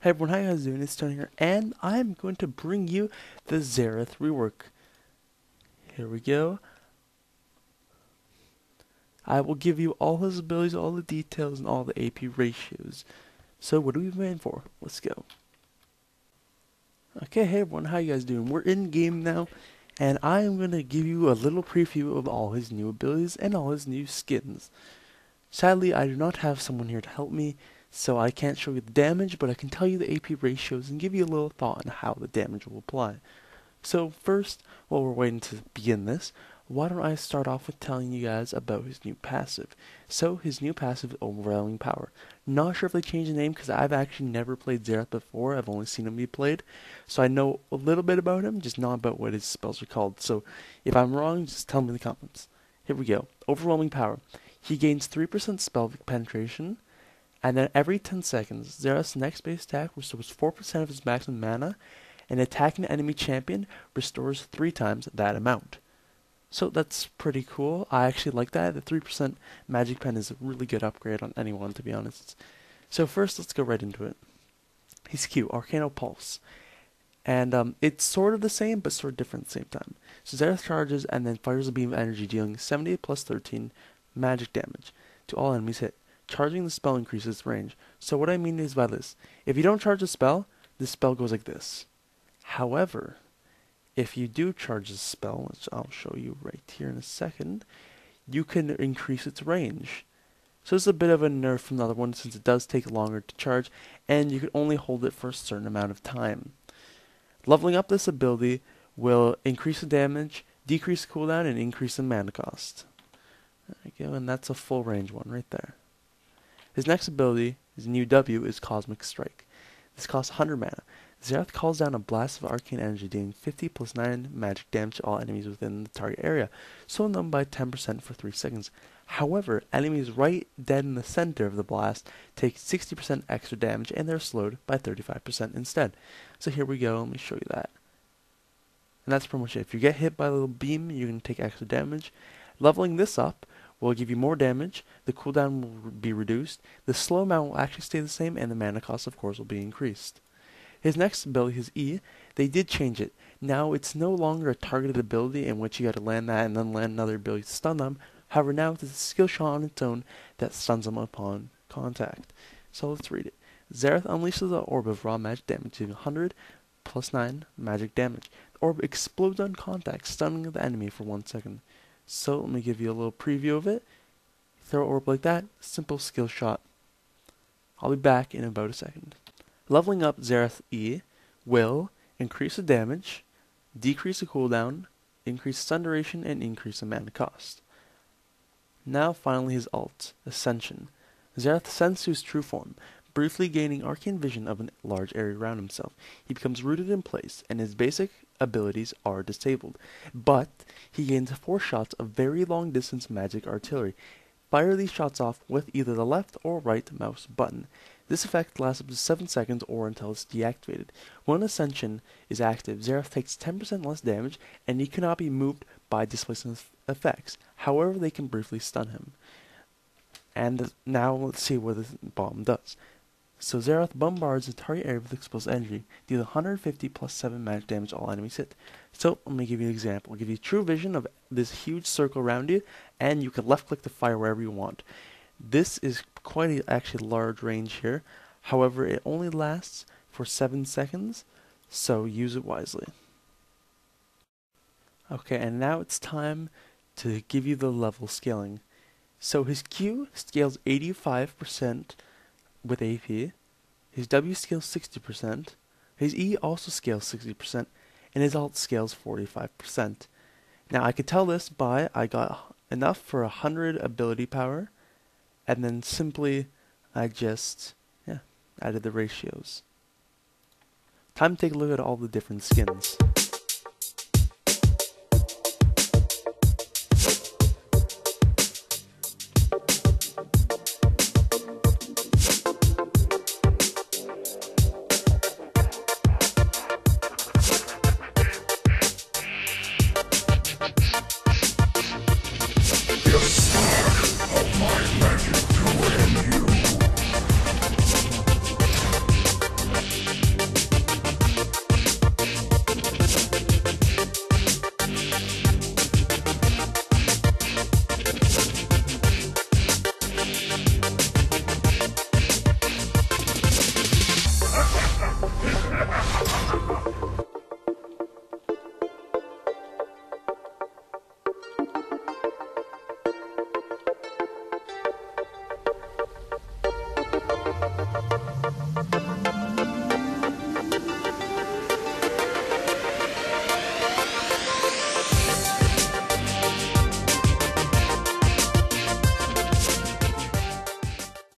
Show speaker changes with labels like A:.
A: Hey everyone, how you guys doing? It's Tonay here, and I'm going to bring you the Xerath rework. Here we go. I will give you all his abilities, all the details, and all the AP ratios. So what are we waiting for? Let's go. Okay, hey everyone, how you guys doing? We're in game now, and I am going to give you a little preview of all his new abilities and all his new skins. Sadly, I do not have someone here to help me, so I can't show you the damage, but I can tell you the AP ratios and give you a little thought on how the damage will apply. So first, while we're waiting to begin this, why don't I start off with telling you guys about his new passive. So his new passive is Overwhelming Power. Not sure if they changed the name because I've actually never played Xerath before. I've only seen him be played. So I know a little bit about him, just not about what his spells are called. So if I'm wrong, just tell me in the comments. Here we go. Overwhelming Power. He gains 3% spell penetration, and then every 10 seconds, Xerath's next base attack restores 4% of his maximum mana, and attacking an enemy champion restores 3 times that amount. So that's pretty cool. I actually like that. The 3% magic pen is a really good upgrade on anyone, to be honest. So first, let's go right into it. He's Q, Arcano Pulse. And um, it's sort of the same, but sort of different at the same time. So Xerath charges and then fires a beam of energy, dealing 78 plus 13 magic damage to all enemies hit. Charging the spell increases range. So what I mean is by this, if you don't charge a spell, the spell goes like this. However, if you do charge a spell, which I'll show you right here in a second, you can increase its range. So it's a bit of a nerf from the other one since it does take longer to charge, and you can only hold it for a certain amount of time. Leveling up this ability will increase the damage, decrease the cooldown, and increase the mana cost. There you go, and that's a full range one right there. His next ability, his new W, is Cosmic Strike. This costs 100 mana. Xerath calls down a blast of arcane energy, dealing 50 plus 9 magic damage to all enemies within the target area, slowing them by 10% for 3 seconds. However, enemies right dead in the center of the blast take 60% extra damage and they're slowed by 35% instead. So here we go, let me show you that. And that's pretty much it. If you get hit by a little beam, going to take extra damage. Leveling this up will give you more damage, the cooldown will be reduced, the slow amount will actually stay the same, and the mana cost, of course, will be increased. His next ability, his E, they did change it. Now it's no longer a targeted ability in which you gotta land that and then land another ability to stun them. However, now it's a skill shot on its own that stuns them upon contact. So let's read it. Xerath unleashes the orb of raw magic damage, dealing 100 plus 9 magic damage. The orb explodes on contact, stunning the enemy for 1 second. So let me give you a little preview of it. Throw orb like that, simple skill shot. I'll be back in about a second. Leveling up Xerath E will increase the damage, decrease the cooldown, increase stun duration, and increase the mana cost. Now finally his ult, Ascension. Xerath ascends to his true form, briefly gaining arcane vision of a large area around himself. He becomes rooted in place, and his basic abilities are disabled. But he gains four shots of very long distance magic artillery. Fire these shots off with either the left or right mouse button. This effect lasts up to 7 seconds or until it's deactivated. When Ascension is active, Xerath takes 10% less damage and he cannot be moved by displacement effects. However, they can briefly stun him. And now let's see what this bomb does. So Xerath bombards the target area with explosive energy, dealing 150 plus 7 magic damage all enemies hit. So let me give you an example. I'll give you true vision of this huge circle around you, and you can left click to fire wherever you want. This is quite a actually large range here. However, it only lasts for 7 seconds, so use it wisely. Okay, and now it's time to give you the level scaling. So his Q scales 85% with AP. His W scales 60%. His E also scales 60%. And his ult scales 45%. Now I could tell this by I got enough for 100 ability power. And then simply I just yeah added the ratios. Time to take a look at all the different skins.